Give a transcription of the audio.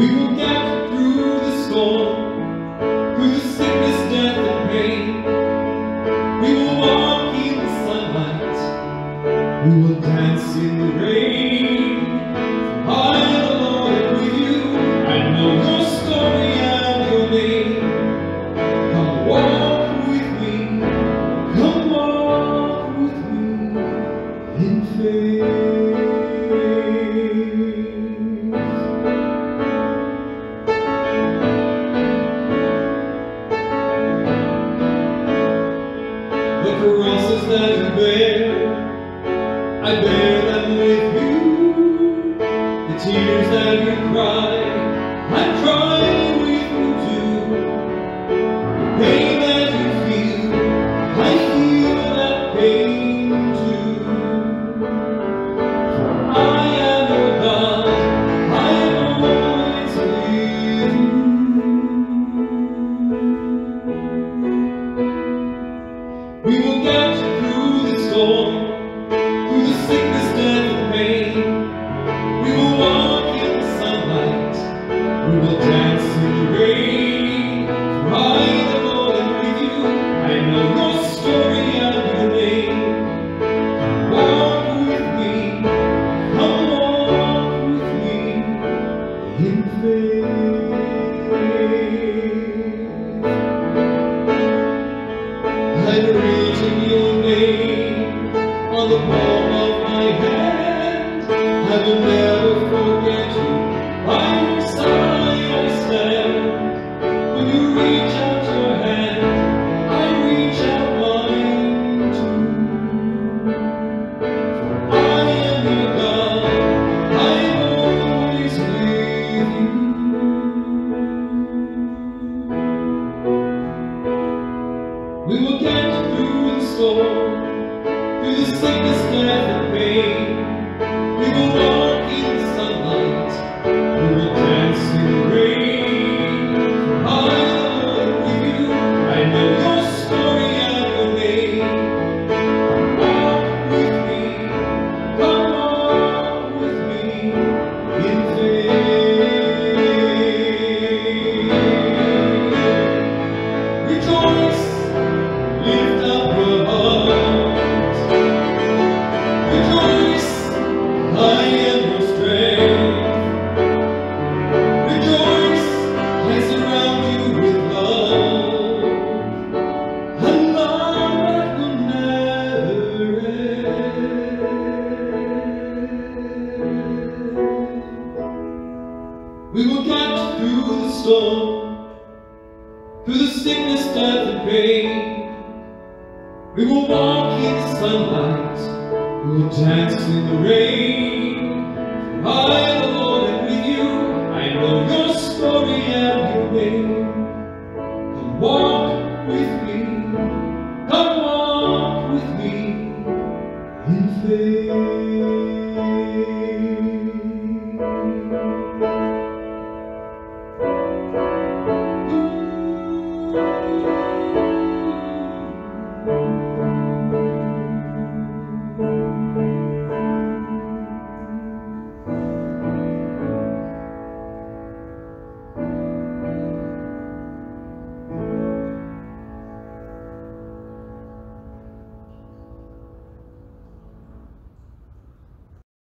We will get through the storm, through the sickness, death, and pain. We will walk in the sunlight. We will dance in the rain. I am you. I know your story and your name. Come walk with me. Come walk with me in faith. bear, I bear them with you, the tears that you cry. We will get through the storm, through the sickness, death, and pain. We will walk in the sunlight, we will dance in the rain. I, the Lord, am with you, I know your story and your name. Come walk with me, come walk with me in faith.